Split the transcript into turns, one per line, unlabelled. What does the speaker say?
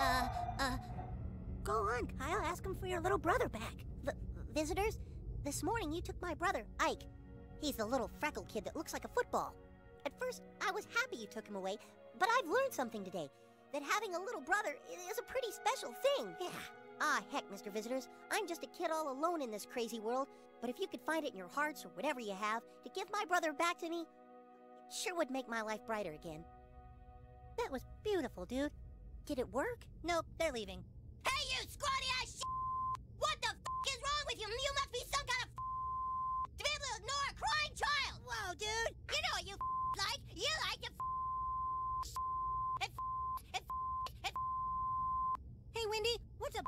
Uh, uh, go on, Kyle. Ask him for your little brother back. V- visitors, this morning you took my brother, Ike. He's the little freckled kid that looks like a football. At first, I was happy you took him away, but I've learned something today that having a little brother is a pretty special thing. Yeah. Ah, heck, Mr. Visitors, I'm just a kid all alone in this crazy world, but if you could find it in your hearts or whatever you have to give my brother back to me, it sure would make my life brighter again. That was beautiful, dude. Did it work? Nope, they're leaving.
Hey, you squatty ass shit! What the f is wrong with you? You must be some kind of f- to be able to ignore a crying child.
Whoa, dude!
You know what you f- like? You like to f- and f- and f- and f-
Hey, Wendy, what's a